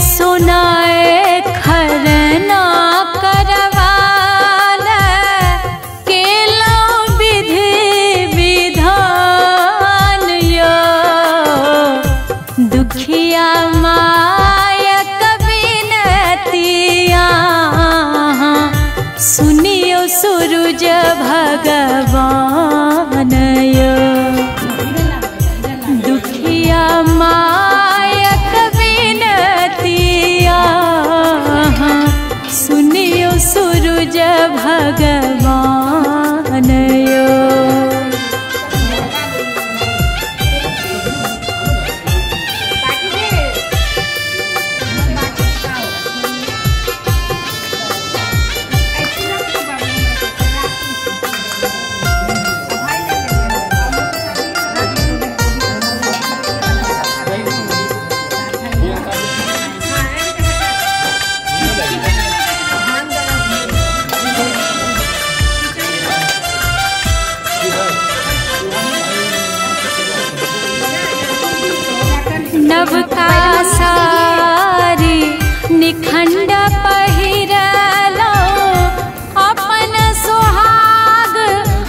सुनाए खरना करवाल केलो विधि विधान यो दुखिया मायक विनतिया सुनियो सूरज नवका सारी निखंड पहिरलो अपन सुहाग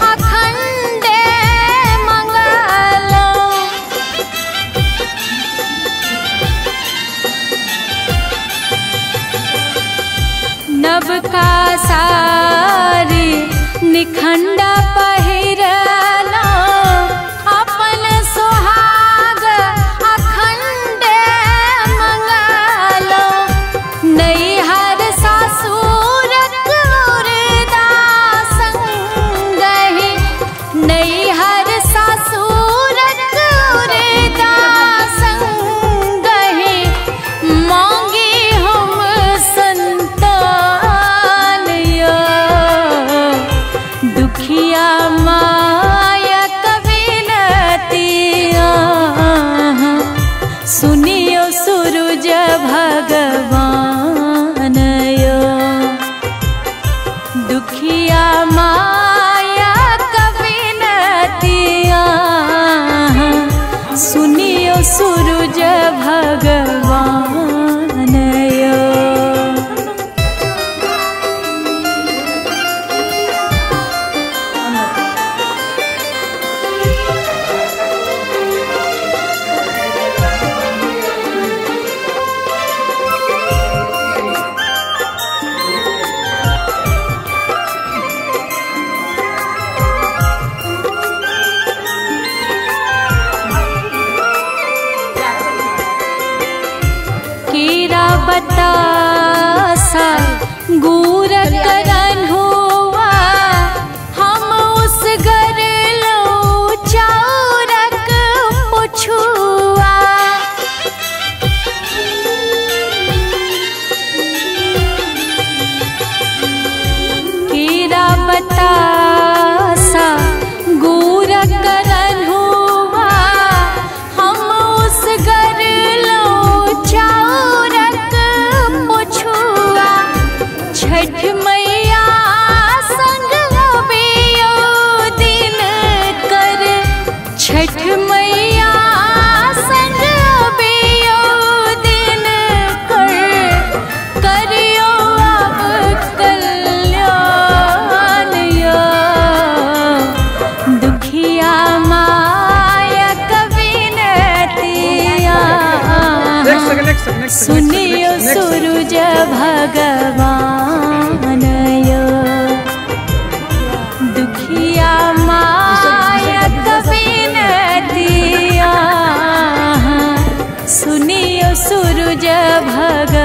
अखंड मंगलो। नवका सारी निखंड पहिरलो सूरज बता सुनियो सूरज भगवान यो दुखिया माया दिया सुनियो सूरज भगवान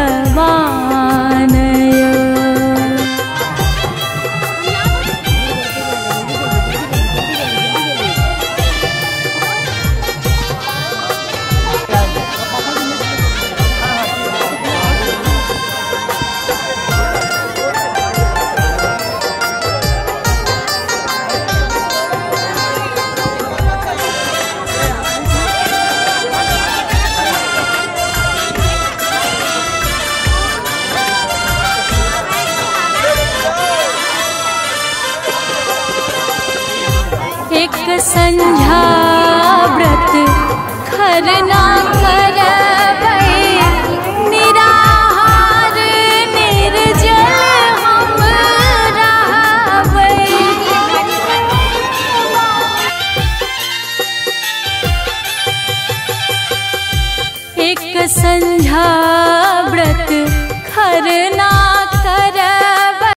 सन्ध्या व्रत खरना व्रतरणा